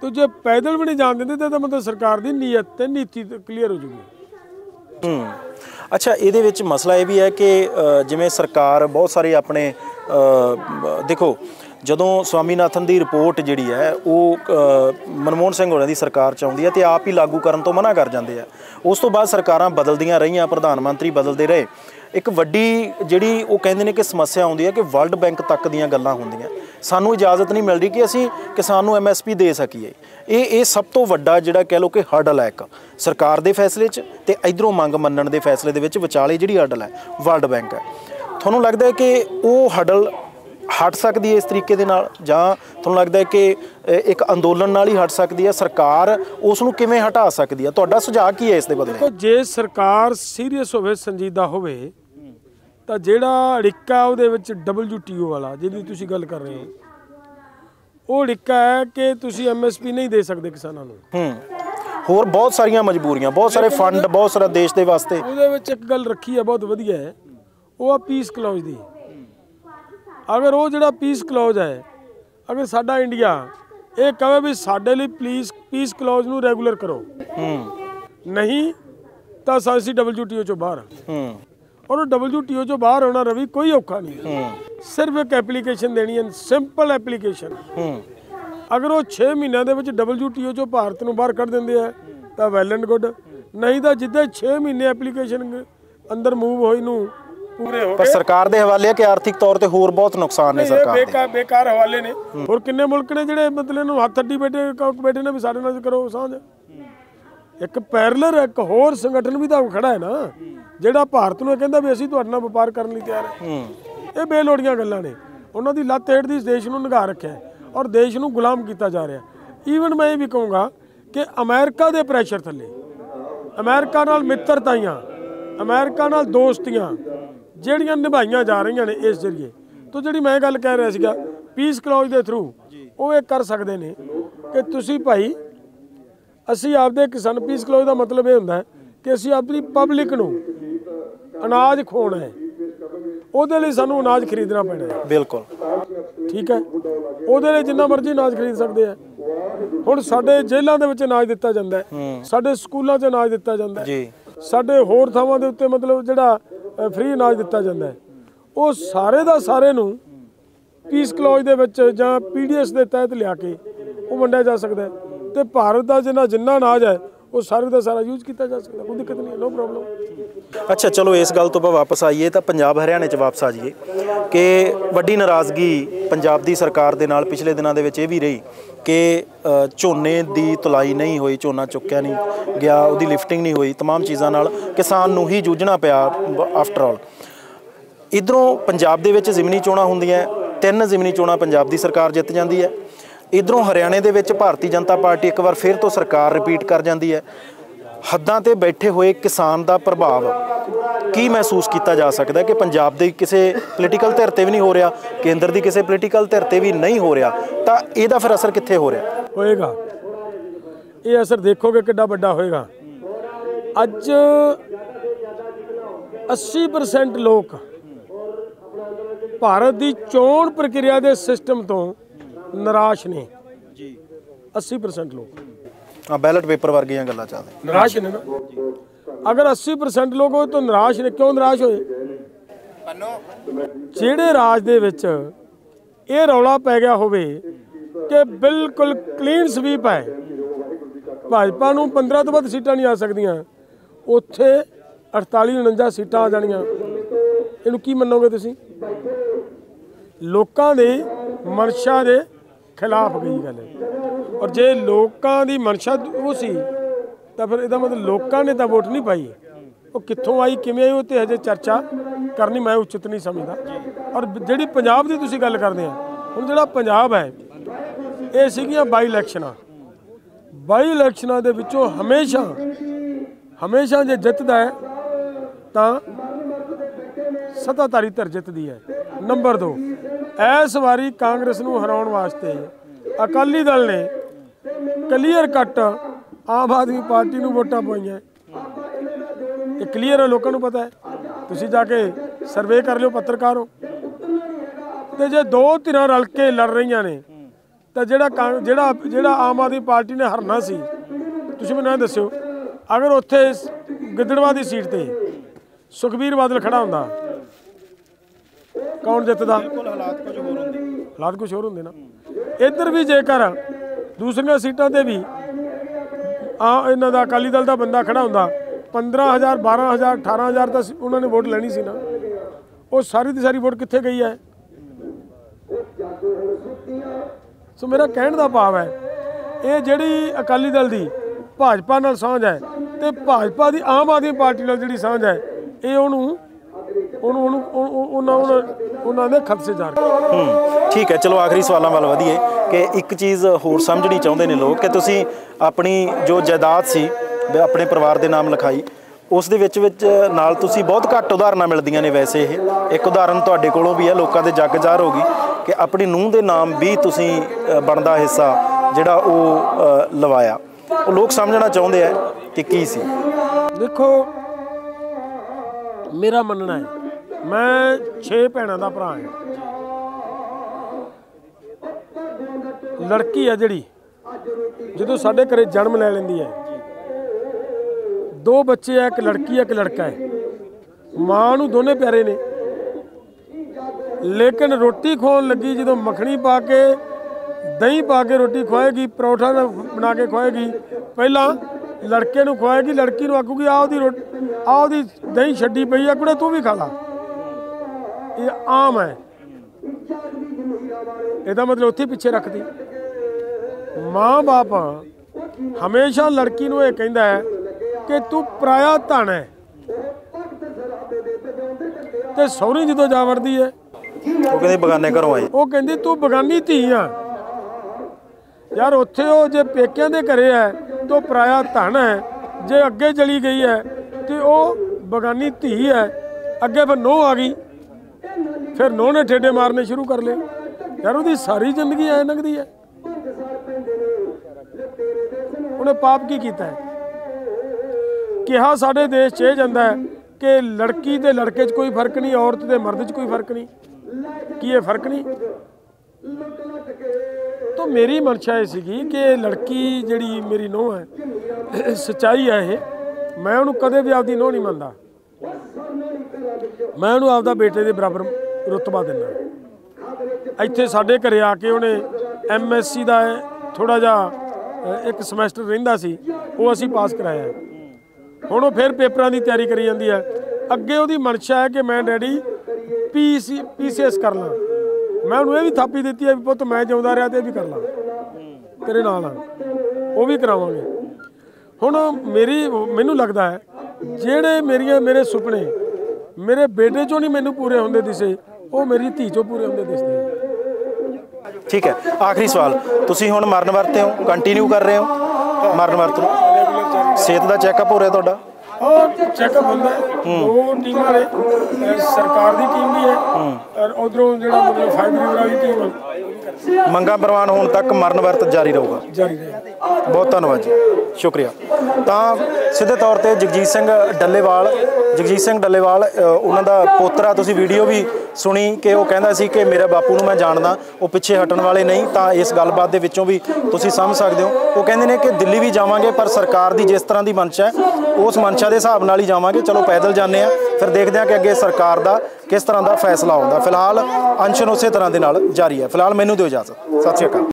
ਤੇ ਜੇ ਪੈਦਲ ਵੀ ਨਹੀਂ ਜਾਣ ਦਿੰਦੇ ਤਾਂ ਮਤਲਬ ਸਰਕਾਰ ਦੀ ਨੀਅਤ ਤੇ ਨੀਤੀ ਕਲੀਅਰ ਹੋ ਜੂਗੀ। ਹੂੰ। ਅੱਛਾ, ਇਹਦੇ ਵਿੱਚ ਮਸਲਾ ਇਹ ਵੀ ਹੈ ਕਿ ਜਿਵੇਂ ਸਰਕਾਰ ਬਹੁਤ ਸਾਰੇ ਆਪਣੇ ਦੇਖੋ, ਜਦੋਂ ਸਵਾਮੀਨਾਥਨ ਦੀ ਰਿਪੋਰਟ ਜਿਹੜੀ ਹੈ, ਉਹ ਮਨਮੋਹਨ ਸਿੰਘ ਹੋਰਾਂ ਦੀ ਸਰਕਾਰ ਚ ਆਉਂਦੀ ਹੈ ਤੇ ਆਪ ਹੀ ਲਾਗੂ ਕਰਨ ਤੋਂ ਮਨਾ ਕਰ ਜਾਂਦੇ ਆ। ਉਸ ਤੋਂ ਬਾਅਦ ਸਰਕਾਰਾਂ ਬਦਲਦੀਆਂ ਰਹੀਆਂ, ਪ੍ਰਧਾਨ ਮੰਤਰੀ ਬਦਲਦੇ ਰਹੇ। ਇੱਕ ਵੱਡੀ ਜਿਹੜੀ ਉਹ ਕਹਿੰਦੇ ਨੇ ਕਿ ਸਮੱਸਿਆ ਆਉਂਦੀ ਹੈ ਕਿ ਵਰਲਡ ਬੈਂਕ ਤੱਕ ਦੀਆਂ ਗੱਲਾਂ ਹੁੰਦੀਆਂ। ਸਾਨੂੰ ਇਜਾਜ਼ਤ ਨਹੀਂ ਮਿਲ ਰਹੀ ਕਿ ਅਸੀਂ ਕਿਸਾਨ ਨੂੰ ਐਮਐਸਪੀ ਦੇ ਸਕੀਏ। ਇਹ ਇਹ ਸਭ ਤੋਂ ਵੱਡਾ ਜਿਹੜਾ ਕਹਿ ਲਓ ਕਿ ਹਰਡਲ ਹੈ ਇੱਕ ਸਰਕਾਰ ਦੇ ਫੈਸਲੇ 'ਚ ਤੇ ਇਧਰੋਂ ਮੰਗ ਮੰਨਣ ਦੇ ਫੈਸਲੇ ਦੇ ਵਿੱਚ ਵਿਚਾਲੇ ਜਿਹੜੀ ਹਰਡਲ ਹੈ ਵਰਲਡ ਬੈਂਕ ਹੈ। ਤੁਹਾਨੂੰ ਲੱਗਦਾ ਹੈ ਕਿ ਉਹ ਹਰਡਲ ਹਟ ਸਕਦੀ ਹੈ ਇਸ ਤਰੀਕੇ ਦੇ ਨਾਲ? ਜਾਂ ਤੁਹਾਨੂੰ ਲੱਗਦਾ ਹੈ ਕਿ ਇੱਕ ਅੰਦੋਲਨ ਨਾਲ ਹੀ ਹਟ ਸਕਦੀ ਹੈ? ਸਰਕਾਰ ਉਸ ਨੂੰ ਕਿਵੇਂ ਹਟਾ ਸਕਦੀ ਹੈ? ਤੁਹਾਡਾ ਸੁਝਾਅ ਕੀ ਹੈ ਇਸ ਦੇ ਬਦਲੇ? ਦੇਖੋ, ਜੇ ਸਰਕਾਰ ਸੀਰੀਅਸ ਹੋਵੇ, ਸੰਜੀਦਾ ਹੋਵੇ ਤਾਂ ਜਿਹੜਾ ਅੜਿੱਕਾ ਉਹਦੇ ਵਿੱਚ WTO ਵਾਲਾ ਜਿਹਦੀ ਤੁਸੀਂ ਗੱਲ ਕਰ ਰਹੇ ਹੋ। ਉਹ ਅੜਿੱਕਾ ਹੈ ਕਿ ਤੁਸੀਂ ਐਮਐਸਪੀ ਨਹੀਂ ਦੇ ਸਕਦੇ ਕਿਸਾਨਾਂ ਨੂੰ। ਹੂੰ। ਹੋਰ ਬਹੁਤ ਸਾਰੀਆਂ ਮਜਬੂਰੀਆਂ ਬਹੁਤ ਸਾਰੇ ਫੰਡ ਬਹੁਤ ਸਾਰਾ ਦੇਸ਼ ਦੇ ਵਾਸਤੇ। ਉਹਦੇ ਵਿੱਚ ਇੱਕ ਗੱਲ ਰੱਖੀ ਹੈ ਬਹੁਤ ਵਧੀਆ ਹੈ। ਉਹ ਆ ਪੀਸ ਕਲੌਜ ਦੀ। ਅਗਰ ਉਹ ਜਿਹੜਾ ਪੀਸ ਕਲੌਜ ਹੈ ਅਗਰ ਸਾਡਾ ਇੰਡੀਆ ਇਹ ਕਹੇ ਵੀ ਸਾਡੇ ਲਈ ਪਲੀਜ਼ ਪੀਸ ਕਲੌਜ ਨੂੰ ਰੈਗੂਲਰ ਕਰੋ। ਹੂੰ। ਨਹੀਂ ਤਾਂ ਅਸੀਂ WTO ਚੋਂ ਬਾਹਰ ਹਾਂ। ਔਰ ਉਹ WTO ਚੋਂ ਬਾਹਰ ਹੋਣਾ ਰਵੀ ਕੋਈ ਔਖਾ ਨਹੀਂ ਸਿਰਫ ਇੱਕ ਐਪਲੀਕੇਸ਼ਨ ਦੇਣੀ ਹੈ ਸਿੰਪਲ ਐਪਲੀਕੇਸ਼ਨ ਅਗਰ ਉਹ 6 ਮਹੀਨਿਆਂ ਦੇ ਵਿੱਚ WTO ਚੋਂ ਭਾਰਤ ਨੂੰ ਬਾਹਰ ਕੱਢ ਦਿੰਦੇ ਆ ਤਾਂ ਵੈਲ ਐਂਡ ਗੁੱਡ ਨਹੀਂ ਤਾਂ ਜਿੱਦਾਂ 6 ਮਹੀਨੇ ਐਪਲੀਕੇਸ਼ਨ ਅੰਦਰ ਮੂਵ ਹੋਈ ਨੂੰ ਪੂਰੇ ਹੋ ਪਰ ਸਰਕਾਰ ਦੇ ਹਵਾਲੇ ਕਿ ਆਰਥਿਕ ਤੌਰ ਤੇ ਹੋਰ ਬਹੁਤ ਨੁਕਸਾਨ ਨੇ ਸਰਕਾਰ ਦੇ। ਬੇਕਾਰ ਬੇਕਾਰ ਹਵਾਲੇ ਨੇ। ਹੋਰ ਕਿੰਨੇ ਮੁਲਕ ਨੇ ਜਿਹੜੇ ਮਤਲਬ ਨੂੰ ਹੱਥ ਅੱਡੀ ਬੈਠੇ ਬੈਠੇ ਨੇ ਵੀ ਸਾਡੇ ਨਾਲ ਕਰੋ ਸਾਂਝ। ਇੱਕ ਪੈਰਲਰ ਇੱਕ ਹੋਰ ਸੰਗਠਨ ਵੀ ਤਾਂ ਖੜਾ ਹੈ ਨਾ ਜਿਹੜਾ ਭਾਰਤ ਨੂੰ ਕਹਿੰਦਾ ਵੀ ਅਸੀਂ ਤੁਹਾਡੇ ਨਾਲ ਵਪਾਰ ਕਰਨ ਲਈ ਤਿਆਰ ਹਾਂ। ਇਹ ਬੇਲੋੜੀਆਂ ਗੱਲਾਂ ਨੇ। ਉਹਨਾਂ ਦੀ ਲੱਤ ਹੇਠ ਦੀ ਦੇਸ਼ ਨੂੰ ਨਿਗਾਹ ਰੱਖਿਆ ਔਰ ਦੇਸ਼ ਨੂੰ ਗੁਲਾਮ ਕੀਤਾ ਜਾ ਰਿਹਾ ਈਵਨ ਮੈਂ ਇਹ ਵੀ ਕਹੂੰਗਾ ਕਿ ਅਮਰੀਕਾ ਦੇ ਪ੍ਰੈਸ਼ਰ ਥੱਲੇ ਅਮਰੀਕਾ ਨਾਲ ਮਿੱਤਰਤਾਈਆਂ ਅਮਰੀਕਾ ਨਾਲ ਦੋਸਤੀਆਂ ਜਿਹੜੀਆਂ ਨਿਭਾਈਆਂ ਜਾ ਰਹੀਆਂ ਨੇ ਇਸ ਜ਼ਰੀਏ। ਤੋਂ ਜਿਹੜੀ ਮੈਂ ਗੱਲ ਕਹਿ ਰਿਹਾ ਸੀਗਾ ਪੀਸ ਕਲੌਜ ਦੇ ਥਰੂ ਉਹ ਇਹ ਕਰ ਸਕਦੇ ਨੇ ਕਿ ਤੁਸੀਂ ਭਾਈ ਅਸੀਂ ਆਪਦੇ ਕਿਸਾਨ ਪੀਸ ਕਲੌਜ ਦਾ ਮਤਲਬ ਇਹ ਹੁੰਦਾ ਕਿ ਅਸੀਂ ਆਪਣੀ ਪਬਲਿਕ ਨੂੰ ਅਨਾਜ ਖਵਾਉਣਾ ਹੈ। ਉਹਦੇ ਲਈ ਸਾਨੂੰ ਅਨਾਜ ਖਰੀਦਣਾ ਪੈਣਾ ਹੈ। ਬਿਲਕੁਲ। ਠੀਕ ਹੈ? ਉਹਦੇ ਲਈ ਜਿੰਨਾ ਮਰਜ਼ੀ ਅਨਾਜ ਖਰੀਦ ਸਕਦੇ ਆ ਹੁਣ ਸਾਡੇ ਜੇਲ੍ਹਾਂ ਦੇ ਵਿੱਚ ਅਨਾਜ ਦਿੱਤਾ ਜਾਂਦਾ ਹੈ। ਸਾਡੇ ਸਕੂਲਾਂ 'ਚ ਅਨਾਜ ਦਿੱਤਾ ਜਾਂਦਾ ਹੈ। ਜੀ। ਸਾਡੇ ਹੋਰ ਥਾਵਾਂ ਦੇ ਉੱਤੇ ਮਤਲਬ ਜਿਹੜਾ ਫ੍ਰੀ ਅਨਾਜ ਦਿੱਤਾ ਜਾਂਦਾ ਹੈ। ਉਹ ਸਾਰੇ ਦਾ ਸਾਰੇ ਨੂੰ ਪੀਸ ਕਲੌਜ ਦੇ ਵਿੱਚ ਜਾਂ ਪੀਡੀਐਸ ਦੇ ਤਹਿਤ ਲਿਆ ਕੇ ਉਹ ਵੰਡਿਆ ਜਾ ਸਕਦਾ ਹੈ। ਤੇ ਭਾਰਤ ਦਾ ਜਿੰਨਾ ਜਿੰਨਾ ਅਨਾਜ ਹੈ ਉਹ ਸਾਰੇ ਦਾ ਸਾਰਾ ਯੂਜ਼ ਕੀਤਾ ਜਾ ਸਕਦਾ ਕੋਈ ਦਿੱਕਤ ਨਹੀਂ ਨੋ ਪ੍ਰੋਬਲਮ ਅੱਛਾ ਚਲੋ ਇਸ ਗੱਲ ਤੋਂ ਆਪਾਂ ਵਾਪਸ ਆਈਏ ਤਾਂ ਪੰਜਾਬ ਹਰਿਆਣੇ 'ਚ ਵਾਪਸ ਆ ਜਾਈਏ ਕਿ ਵੱਡੀ ਨਾਰਾਜ਼ਗੀ ਪੰਜਾਬ ਦੀ ਸਰਕਾਰ ਦੇ ਨਾਲ ਪਿਛਲੇ ਦਿਨਾਂ ਦੇ ਵਿੱਚ ਇਹ ਵੀ ਰਹੀ ਕਿ ਅ, ਝੋਨੇ ਦੀ ਤੁਲਾਈ ਨਹੀਂ ਹੋਈ ਝੋਨਾ ਚੁੱਕਿਆ ਨਹੀਂ ਗਿਆ ਉਹਦੀ ਲਿਫਟਿੰਗ ਨਹੀਂ ਹੋਈ तमाम ਚੀਜ਼ਾਂ ਨਾਲ ਕਿਸਾਨ ਨੂੰ ਹੀ ਜੂਝਣਾ ਪਿਆ ਆਫਟਰ ਆਲ ਇਧਰੋਂ ਪੰਜਾਬ ਦੇ ਵਿੱਚ ਜ਼ਿਮਨੀ ਚੋਣਾਂ ਹੁੰਦੀਆਂ ਤਿੰਨ ਜ਼ਿਮਨੀ ਚੋਣਾਂ ਪੰਜਾਬ ਦੀ ਸਰਕਾਰ ਜਿੱਤ ਜਾਂਦੀ ਹੈ ਇਧਰੋਂ ਹਰਿਆਣੇ ਦੇ ਵਿੱਚ ਭਾਰਤੀ ਜਨਤਾ ਪਾਰਟੀ ਇੱਕ ਵਾਰ ਫਿਰ ਤੋਂ ਸਰਕਾਰ ਰਿਪੀਟ ਕਰ ਜਾਂਦੀ ਹੈ। ਹੱਦਾਂ ਤੇ ਬੈਠੇ ਹੋਏ ਕਿਸਾਨ ਦਾ ਪ੍ਰਭਾਵ ਕੀ ਮਹਿਸੂਸ ਕੀਤਾ ਜਾ ਸਕਦਾ ਕਿ ਪੰਜਾਬ ਦੇ ਕਿਸੇ ਪੋਲੀਟੀਕਲ ਧਿਰ ਤੇ ਵੀ ਨਹੀਂ ਹੋ ਰਿਹਾ, ਕੇਂਦਰ ਦੀ ਕਿਸੇ ਪੋਲੀਟੀਕਲ ਧਿਰ ਤੇ ਵੀ ਨਹੀਂ ਹੋ ਰਿਹਾ, ਤਾਂ ਇਹਦਾ ਫਿਰ ਅਸਰ ਕਿੱਥੇ ਹੋ ਰਿਹਾ? ਹੋਏਗਾ। ਇਹ ਅਸਰ ਦੇਖੋਗੇ ਕਿੱਡਾ ਵੱਡਾ ਹੋਏਗਾ। ਅੱਜ 80% ਲੋਕ ਭਾਰਤ ਦੀ ਚੋਣ ਪ੍ਰਕਿਰਿਆ ਦੇ ਸਿਸਟਮ ਤੋਂ ਨਿਰਾਸ਼ ਨੇ। ਜੀ। 80% ਲੋਕ। ਆ ਬੈਲਟ ਪੇਪਰ ਵਰਗੀਆਂ ਗੱਲਾਂ ਚੱਲਦੇ ਨਿਰਾਸ਼ ਨੇ ਨਾ। ਅਗਰ 80% ਲੋਕ ਉਹ ਤੋਂ ਨਿਰਾਸ਼ ਨੇ। ਕਿਉਂ ਨਿਰਾਸ਼ ਹੋਏ? ਜਿਹੜੇ ਰਾਜ ਦੇ ਵਿੱਚ ਇਹ ਰੌਲਾ ਪੈ ਗਿਆ ਹੋਵੇ ਕਿ ਬਿਲਕੁਲ ਕਲੀਨ ਸਵੀਪ ਹੈ। ਭਾਜਪਾ ਨੂੰ 15 ਤੋਂ ਵੱਧ ਸੀਟਾਂ ਨਹੀਂ ਆ ਸਕਦੀਆਂ। ਉੱਥੇ 48 49 ਸੀਟਾਂ ਆ ਜਾਣੀਆਂ। ਇਹਨੂੰ ਕੀ ਮੰਨੋਗੇ ਤੁਸੀਂ? ਲੋਕਾਂ ਦੇ ਮਨਸ਼ਾ ਦੇ ਖਿਲਾਫ ਗਈ ਗੱਲ। ਹੈ। ਔਰ ਜੇ ਲੋਕਾਂ ਦੀ ਮਨਸ਼ਾ ਉਹ ਸੀ, ਤਾਂ ਫਿਰ ਇਹਦਾ ਮਤਲਬ ਲੋਕਾਂ ਨੇ ਤਾਂ ਵੋਟ ਨਹੀਂ ਪਾਈ। ਉਹ ਕਿੱਥੋਂ ਆਈ, ਕਿਵੇਂ ਆਈ, ਉਹ ਤੇ ਹਜੇ ਚਰਚਾ ਕਰਨੀ ਮੈਂ ਉਚਿਤ ਨਹੀਂ ਸਮਝਦਾ। ਔਰ ਜਿਹੜੀ ਪੰਜਾਬ ਦੀ ਤੁਸੀਂ ਗੱਲ ਕਰਦੇ ਆ, ਹੁਣ ਜਿਹੜਾ ਪੰਜਾਬ ਹੈ, ਇਹ ਸੀਗੀਆਂ ਬਾਈ ਇਲੈਕਸ਼ਨਾਂ। ਬਾਈ ਇਲੈਕਸ਼ਨਾਂ ਦੇ ਵਿੱਚੋਂ ਹਮੇਸ਼ਾ ਹਮੇਸ਼ਾ ਜੇ ਜਿੱਤਦਾ ਹੈ, ਤਾਂ ਸੱਤਾਧਾਰੀ ਧਿਰ ਜਿੱਤਦੀ ਹੈ। ਨੰਬਰ 2 ਇਸ ਵਾਰੀ ਕਾਂਗਰਸ ਨੂੰ ਹਰਾਉਣ ਵਾਸਤੇ ਅਕਾਲੀ ਦਲ ਨੇ clear cut Aam Aadmi party ਨੂੰ ਵੋਟਾਂ ਪਾਈਆਂ। ਇਹ ਕਲੀਅਰ ਹੈ ਲੋਕਾਂ ਨੂੰ ਪਤਾ ਹੈ। ਤੁਸੀਂ ਜਾ ਕੇ ਸਰਵੇ ਕਰ ਲਿਓ ਪੱਤਰਕਾਰ। ਹੋ ਤੇ ਜੇ ਦੋ ਧਿਰਾਂ ਰਲ ਕੇ ਲੜ ਰਹੀਆਂ ਨੇ, ਤਾਂ ਜਿਹੜਾ ਕਾਂ- ਜਿਹੜਾ ਜਿਹੜਾ ਆਮ ਆਦਮੀ ਪਾਰਟੀ ਨੇ ਹਰਨਾ ਸੀ, ਤੁਸੀਂ ਮੈਨੂੰ ਇਹ ਦੱਸਿਓ, ਅਗਰ ਉੱਥੇ ਗਿੱਦੜਵਾ ਦੀ ਸੀਟ ਤੇ ਸੁਖਬੀਰ ਬਾਦਲ ਖੜਾ ਹੁੰਦਾ ਕੌਣ ਜਿੱਤਦਾ? ਬਿਲਕੁਲ ਹਾਲਾਤ ਕੁਝ ਹੋਰ ਹੁੰਦੇ। ਹਾਲਾਤ ਕੁਝ ਹੋਰ ਹੁੰਦੇ ਨਾ। ਇੱਧਰ ਵੀ ਜੇਕਰ ਦੂਸਰੀਆਂ ਸੀਟਾਂ ਤੇ ਵੀ ਆ ਇਹਨਾਂ ਦਾ ਅਕਾਲੀ ਦਲ ਦਾ ਬੰਦਾ ਖੜਾ ਹੁੰਦਾ 15000 12000 18000 ਤਾਂ ਉਹਨਾਂ ਨੇ ਵੋਟ ਲੈਣੀ ਸੀ ਨਾ। ਉਹ ਸਾਰੀ ਦੀ ਸਾਰੀ ਵੋਟ ਕਿੱਥੇ ਗਈ ਹੈ? ਸੋ ਮੇਰਾ ਕਹਿਣ ਦਾ ਭਾਵ ਹੈ ਇਹ ਜਿਹੜੀ ਅਕਾਲੀ ਦਲ ਦੀ ਭਾਜਪਾ ਨਾਲ ਸਾਂਝ ਹੈ ਤੇ ਭਾਜਪਾ ਦੀ ਆਮ ਆਦਮੀ ਪਾਰਟੀ ਨਾਲ ਜਿਹੜੀ ਸਾਂਝ ਹੈ ਇਹ ਉਹਨੂੰ ਉਹਨੂੰ ਉਹਨੂੰ ਉਹ- ਉਹ- ਉਹਨਾਂ ਉਹਨਾਂ ਉਹਨਾਂ ਦੇ ਖਦਸੇ ਜਾ ਰਹੀ। ਹੂੰ ਠੀਕ ਹੈ ਚਲੋ ਆਖਰੀ ਸਵਾਲਾਂ ਵੱਲ ਵਧੀਏ ਕਿ ਇੱਕ ਚੀਜ਼ ਹੋਰ ਸਮਝਣੀ ਚਾਹੁੰਦੇ ਨੇ ਲੋਕ ਕਿ ਤੁਸੀਂ ਆਪਣੀ ਜੋ ਜਾਇਦਾਦ ਸੀ ਆਪਣੇ ਪਰਿਵਾਰ ਦੇ ਨਾਮ ਲਿਖਾਈ ਉਸ ਦੇ ਵਿੱਚ ਵਿੱਚ ਨਾਲ ਤੁਸੀਂ ਬਹੁਤ ਘੱਟ ਉਦਾਹਰਨਾਂ ਮਿਲਦੀਆਂ ਨੇ ਵੈਸੇ ਇਹ। ਇੱਕ ਉਦਾਹਰਨ ਤੁਹਾਡੇ ਕੋਲੋਂ ਵੀ ਹੈ ਲੋਕਾਂ ਦੇ ਜੱਗ ਜ਼ਾਹਰ ਹੋ ਗਈ ਕਿ ਆਪਣੀ ਨੂੰਹ ਦੇ ਨਾਮ ਵੀ ਤੁਸੀਂ ਬਣਦਾ ਹਿੱਸਾ ਜਿਹੜਾ ਉਹ ਲਵਾਇਆ। ਉਹ ਲੋਕ ਸਮਝਣਾ ਚਾਹੁੰਦੇ ਆ ਕਿ ਕੀ ਸੀ? ਦੇਖੋ ਮੇਰਾ ਮੰਨਣਾ ਹੈ ਮੈਂ 6 ਭੈਣਾਂ ਦਾ ਭਰਾ ਹਾਂ। ਲੜਕੀ ਹੈ ਜਿਹੜੀ, ਜਦੋਂ ਸਾਡੇ ਘਰੇ ਜਨਮ ਲੈ ਲੈਂਦੀ ਹੈ। ਦੋ ਬੱਚੇ ਆ, ਇੱਕ ਲੜਕੀ ਹੈ ਇੱਕ ਲੜਕਾ ਹੈ। ਮਾਂ ਨੂੰ ਦੋਨੇ ਪਿਆਰੇ ਨੇ। ਲੇਕਿਨ ਰੋਟੀ ਖਵਾਉਣ ਲੱਗੀ, ਜਦੋਂ ਮੱਖਣੀ ਪਾ ਕੇ, ਦਹੀਂ ਪਾ ਕੇ ਰੋਟੀ ਖਵਾਏਗੀ, ਪਰੌਠਾ ਬਣਾ ਕੇ ਖਵਾਏਗੀ, ਪਹਿਲਾਂ ਲੜਕੇ ਨੂੰ ਖਵਾਏਗੀ, ਲੜਕੀ ਨੂੰ ਆਖੂਗੀ ਆ ਉਹਦੀ ਰੋਟੀ ਆ ਉਹਦੀ ਦਹੀਂ ਛੱਡੀ ਪਈ ਆ, ਕੁੜੇ ਤੂੰ ਵੀ ਖਾ ਲਾ। ਇਹ ਆਮ ਹੈ। ਇਹਦਾ ਮਤਲਬ ਉੱਥੇ ਪਿੱਛੇ ਰੱਖਦੀ ਮਾਂ-ਬਾਪ ਹਮੇਸ਼ਾ ਲੜਕੀ ਨੂੰ ਇਹ ਕਹਿੰਦਾ ਹੈ ਕਿ ਤੂੰ ਪਰਾਇਆ ਧਨ ਹੈ। ਤੇ ਸਹੁਰੀ ਜਦੋਂ ਜਾ ਵੜਦੀ ਹੈ ਉਹ ਕਹਿੰਦੇ ਬਗਾਨੇ ਘਰੋਂ ਆਏ ਉਹ ਕਹਿੰਦੀ ਤੂੰ ਬਗਾਨੀ ਧੀ ਆ। ਯਾਰ ਉੱਥੇ ਉਹ ਜੇ ਪੇਕਿਆਂ ਦੇ ਘਰੇ ਹੈ ਤੋ ਪਰਾਇਆ ਧਨ ਹੈ। ਜੇ ਅੱਗੇ ਚਲੀ ਗਈ ਹੈ ਤੇ ਉਹ ਬਗਾਨੀ ਧੀ ਹੈ। ਅੱਗੇ ਫਿਰ ਨੋ ਆ ਗਈ। ਫਿਰ ਨੋ ਨੇ ਠੇਡੇ ਮਾਰਨੇ ਸ਼ੁਰੂ ਕਰ ਲਏ। ਯਾਰ ਉਹਦੀ ਸਾਰੀ ਜ਼ਿੰਦਗੀ ਐ ਲੰਘਦੀ ਹੈ ਉਹਨੇ ਪਾਪ ਕੀ ਕੀਤਾ ਹੈ ਕਿਹਾ ਸਾਡੇ ਦੇਸ਼ 'ਚ ਇਹ ਜਾਂਦਾ ਹੈ ਕਿ ਲੜਕੀ ਤੇ ਲੜਕੇ 'ਚ ਕੋਈ ਫ਼ਰਕ ਨਹੀਂ, ਔਰਤ ਤੇ ਮਰਦ 'ਚ ਕੋਈ ਫ਼ਰਕ ਨਹੀਂ। ਕੀ ਇਹ ਫ਼ਰਕ ਨਹੀਂ? ਤਾਂ ਮੇਰੀ ਮਨਸ਼ਾ ਇਹ ਸੀਗੀ ਕਿ ਲੜਕੀ ਜਿਹੜੀ ਮੇਰੀ ਨੂੰਹ ਹੈ ਸਚਾਈ ਹੈ ਇਹ। ਮੈਂ ਉਹਨੂੰ ਕਦੇ ਵੀ ਆਪਦੀ ਨੂੰਹ ਨਹੀਂ ਮੰਨਦਾ। ਮੈਂ ਉਹਨੂੰ ਆਪਦਾ ਬੇਟੇ ਦੇ ਬਰਾਬਰ ਰੁਤਬਾ ਦਿੰਦਾ। ਇੱਥੇ ਸਾਡੇ ਘਰੇ ਆ ਕੇ ਉਹਨੇ ਐਮਐਸਸੀ ਦਾ ਥੋੜਾ ਜਿਹਾ ਇੱਕ ਸਮੈਸਟਰ ਰਹਿੰਦਾ ਸੀ, ਉਹ ਅਸੀਂ ਪਾਸ ਕਰਾਇਆ। ਹੁਣ ਉਹ ਫਿਰ ਪੇਪਰਾਂ ਦੀ ਤਿਆਰੀ ਕਰੀ ਜਾਂਦੀ ਹੈ। ਅੱਗੇ ਉਹਦੀ ਮਨਸ਼ਾ ਹੈ ਕਿ ਮੈਂ ਡੈਡੀ ਪੀਸੀ ਪੀਸੀਐਸ ਕਰ ਲਾਂ। ਮੈਂ ਉਹਨੂੰ ਇਹ ਵੀ ਥਾਪੀ ਦਿੱਤੀ ਹੈ ਵੀ ਪੁੱਤ ਮੈਂ ਜਿਉਂਦਾ ਰਿਹਾ ਤੇ ਇਹ ਵੀ ਕਰ ਲਾਂ। ਤੇਰੇ ਨਾਲ ਆ। ਉਹ ਵੀ ਕਰਾਵਾਂਗੇ। ਹੁਣ ਮੇਰੀ, ਮੈਨੂੰ ਲੱਗਦਾ ਹੈ, ਜਿਹੜੇ ਮੇਰੀਆਂ, ਮੇਰੇ ਸੁਪਨੇ, ਮੇਰੇ ਬੇਟੇ ਚੋਂ ਨਹੀਂ ਮੈਨੂੰ ਪੂਰੇ ਹੁੰਦੇ ਦਿਸੇ। ਉਹ ਮੇਰੀ ਧੀ ਚੋਂ ਪੂਰੇ ਹੁੰਦੇ ਦਿਸਦੇ। ਠੀਕ ਹੈ ਆਖਰੀ ਸਵਾਲ। ਤੁਸੀਂ ਹੁਣ ਮਰਨ ਵਰਤੇ ਹੋ ਕੰਟੀਨਿਊ ਕਰ ਰਹੇ ਹੋ ਮਰਨ ਵਰਤ ਨੂੰ? ਸਿਹਤ ਦਾ ਚੈੱਕਅਪ ਹੋ ਰਿਹਾ ਤੁਹਾਡਾ? ਔਰ ਚੈੱਕਅਪ ਹੁੰਦਾ ਦੋ ਟੀਮਾਂ ਨੇ ਸਰਕਾਰ ਦੀ ਟੀਮ ਵੀ ਹੈ ਔਰ ਉਧਰੋਂ ਜਿਹੜਾ ਮਤਲਬ ਫਾਈਬਰ ਵਾਲੀ ਟੀਮ ਹੈ ਮੰਗਾਂ ਪ੍ਰਵਾਨ ਹੋਣ ਤੱਕ ਮਰਨ ਵਰਤ ਜਾਰੀ ਰਹੂਗਾ। ਜਾਰੀ ਰਹੇ ਬਹੁਤ ਧੰਨਵਾਦ ਜੀ। ਸ਼ੁਕਰੀਆ। ਤਾਂ ਸਿੱਧੇ ਤੌਰ ਤੇ ਜਗਜੀਤ ਸਿੰਘ ਡੱਲੇਵਾਲ ਜਗਜੀਤ ਸਿੰਘ ਡੱਲੇਵਾਲ ਉਹਨਾਂ ਦਾ ਪੋਤਰਾ, ਤੁਸੀਂ ਵੀਡੀਓ ਵੀ ਸੁਣੀ ਕਿ ਉਹ ਕਹਿੰਦਾ ਸੀ ਕਿ ਮੇਰੇ ਬਾਪੂ ਨੂੰ ਮੈਂ ਜਾਣਦਾ, ਉਹ ਪਿੱਛੇ ਹਟਣ ਵਾਲੇ ਨਹੀਂ, ਤਾਂ ਇਸ ਗੱਲਬਾਤ ਦੇ ਵਿੱਚੋਂ ਵੀ ਤੁਸੀਂ ਸਮਝ ਸਕਦੇ ਹੋ। ਉਹ ਕਹਿੰਦੇ ਨੇ ਕਿ ਦਿੱਲੀ ਵੀ ਜਾਵਾਂਗੇ, ਪਰ ਸਰਕਾਰ ਦੀ ਜਿਸ ਤਰ੍ਹਾਂ ਦੀ ਮਨਸ਼ਾ ਹੈ, ਉਸ ਮਨਸ਼ਾ ਦੇ ਹਿਸਾਬ ਨਾਲ ਹੀ ਜਾਵਾਂਗੇ। ਚਲੋ, ਪੈਦਲ ਜਾਂਦੇ ਆ ਫਿਰ ਦੇਖਦੇ ਆ ਕਿ ਅੱਗੇ ਸਰਕਾਰ ਦਾ ਕਿਸ ਤਰ੍ਹਾਂ ਦਾ ਫੈਸਲਾ ਆਉਂਦਾ। ਫਿਲਹਾਲ ਅਨਸ਼ਨ ਉਸੇ ਤਰ੍ਹਾਂ ਦੇ ਨਾਲ ਜਾਰੀ ਹੈ। ਫਿਲਹਾਲ ਮੈਨੂੰ ਦਿਓ ਇਜਾਜ਼ਤ। ਸਤਿ ਸ਼੍ਰੀ ਅਕਾਲ।